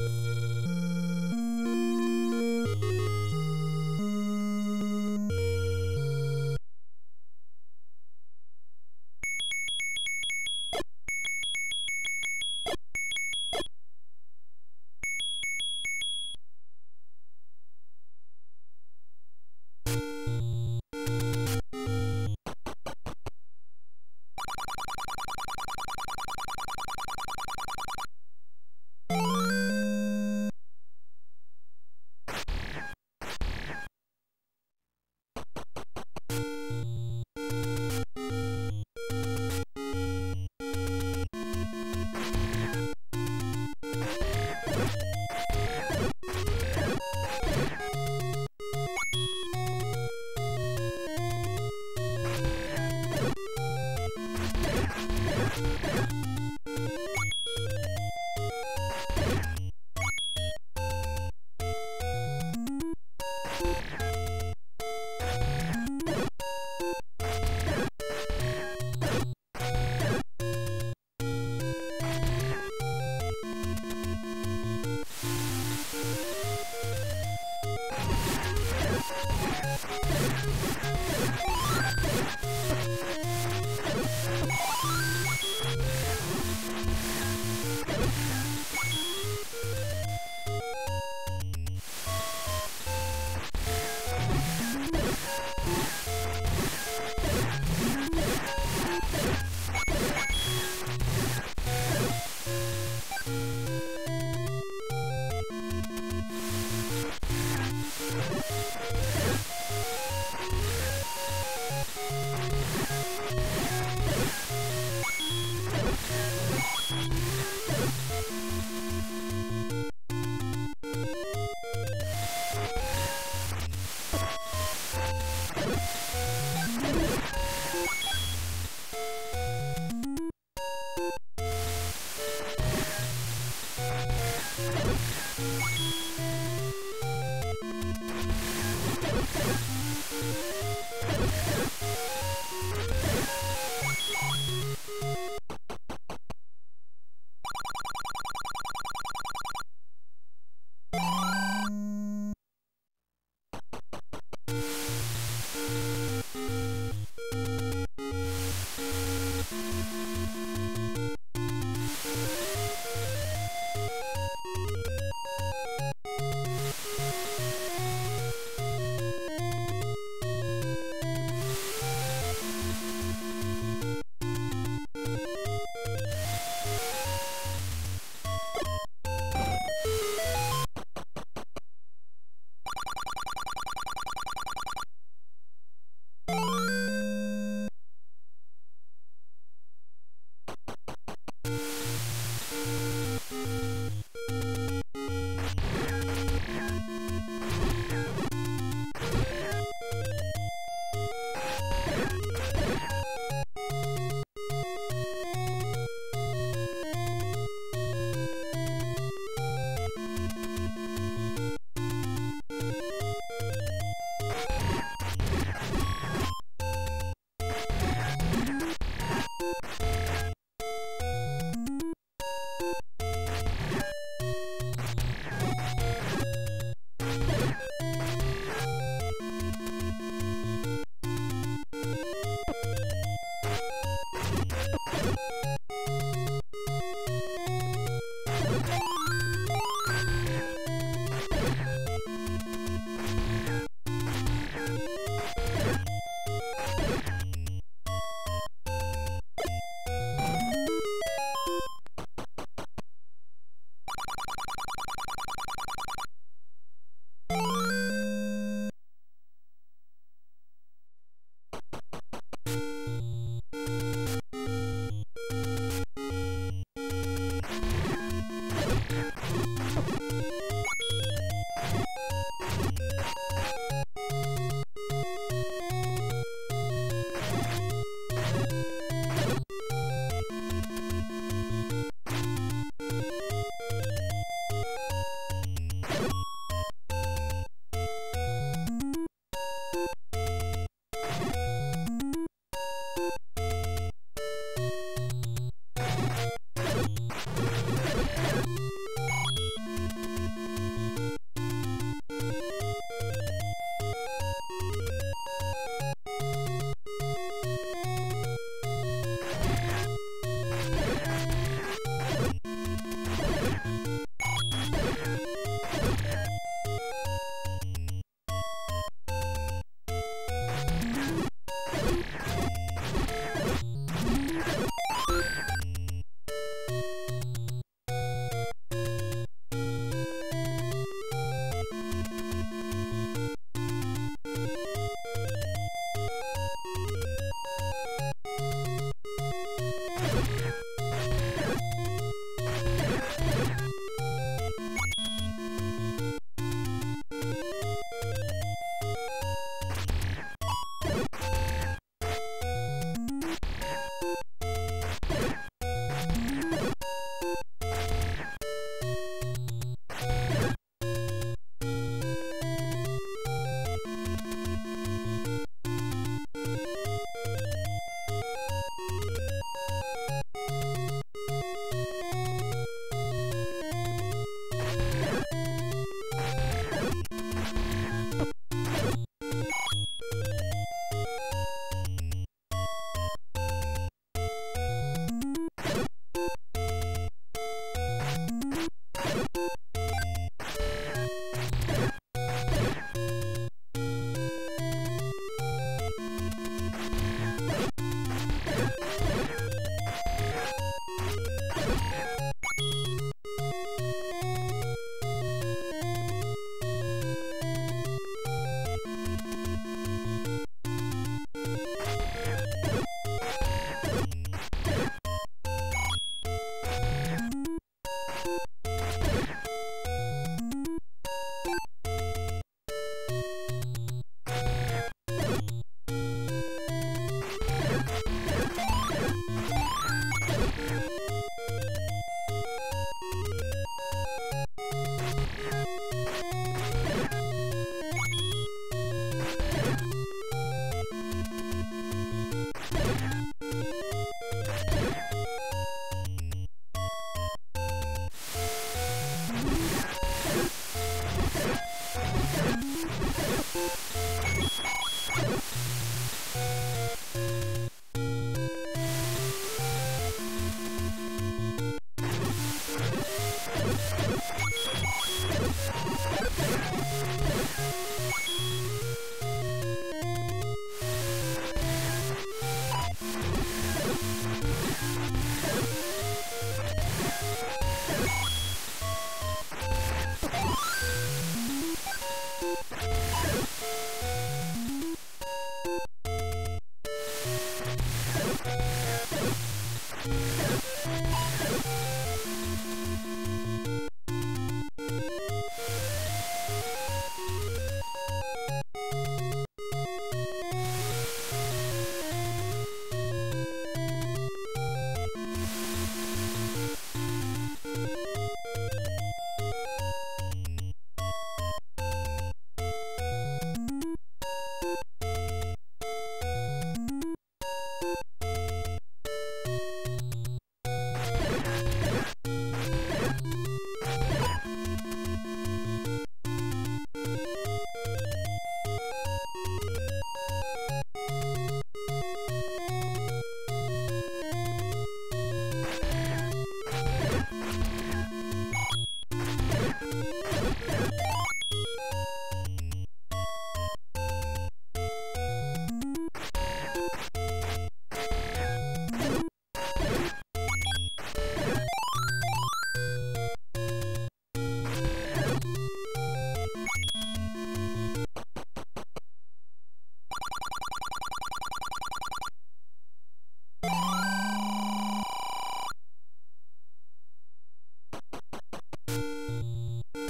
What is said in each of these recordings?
you.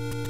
thank you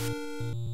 Thank you.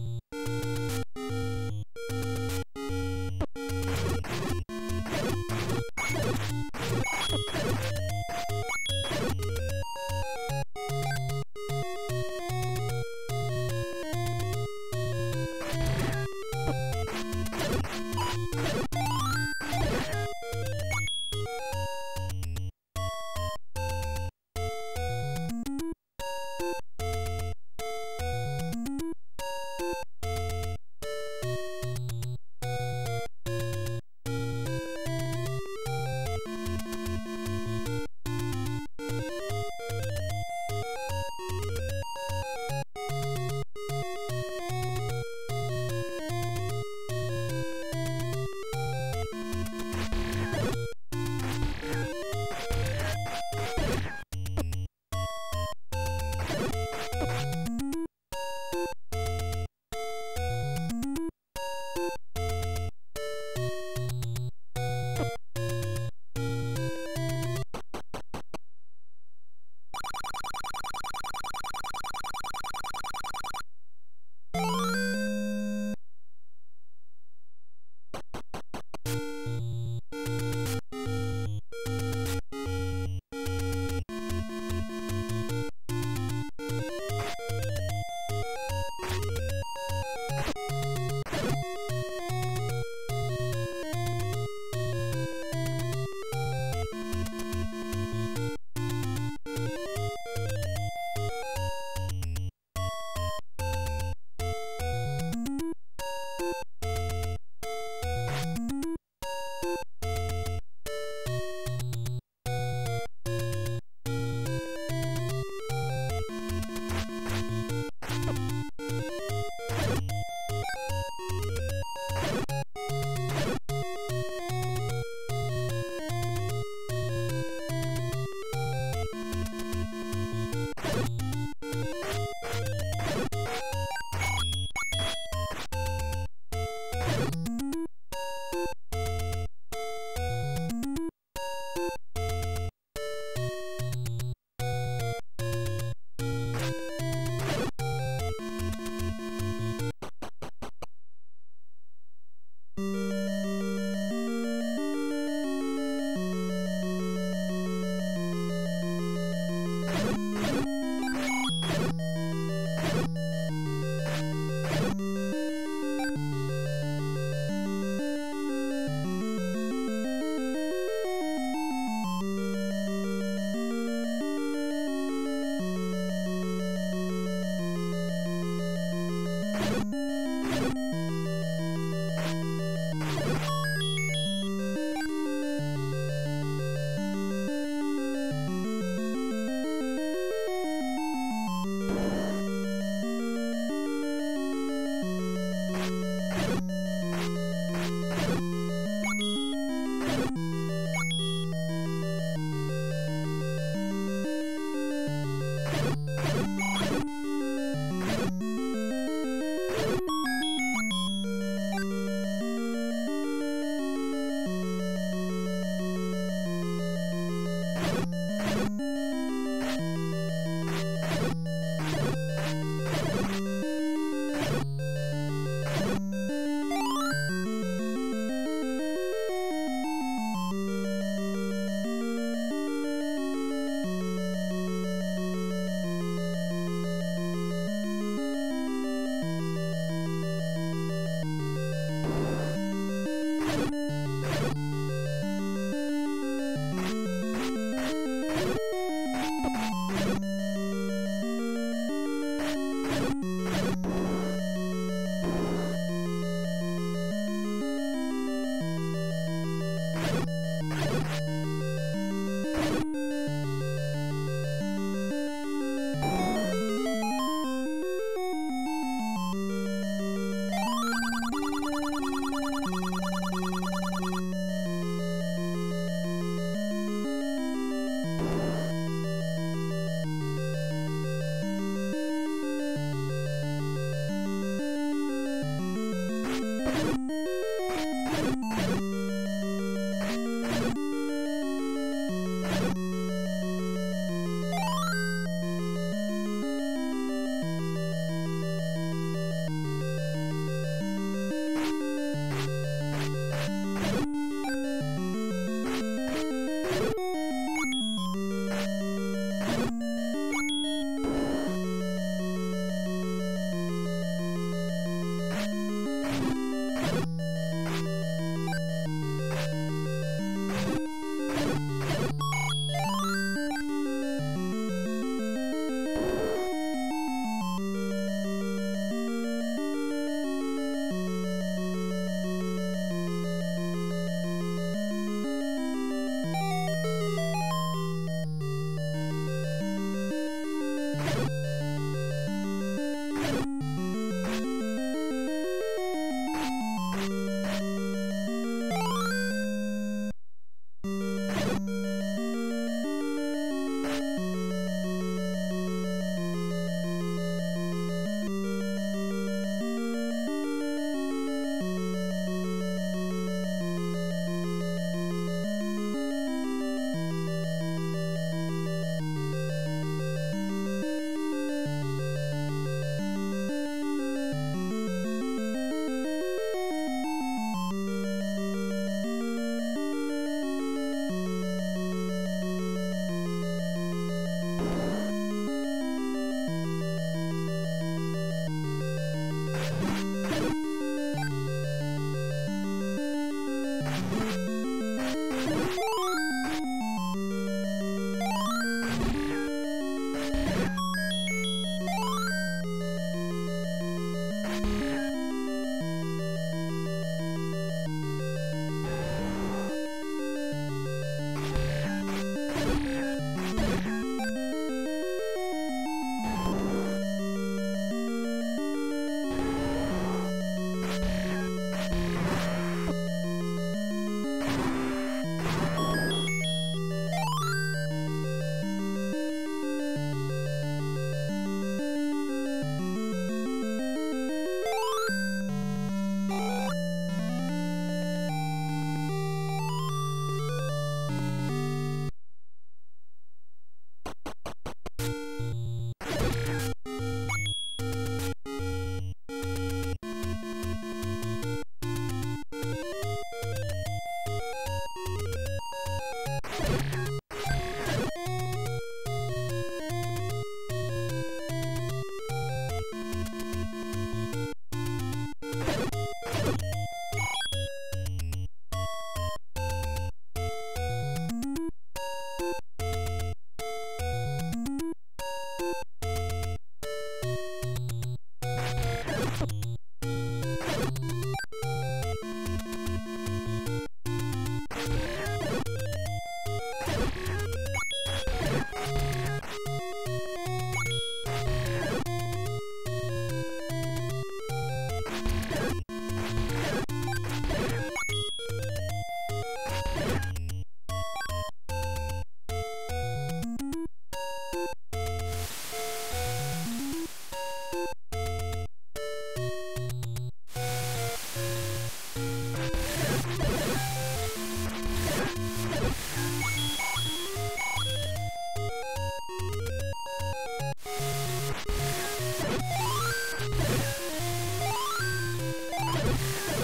you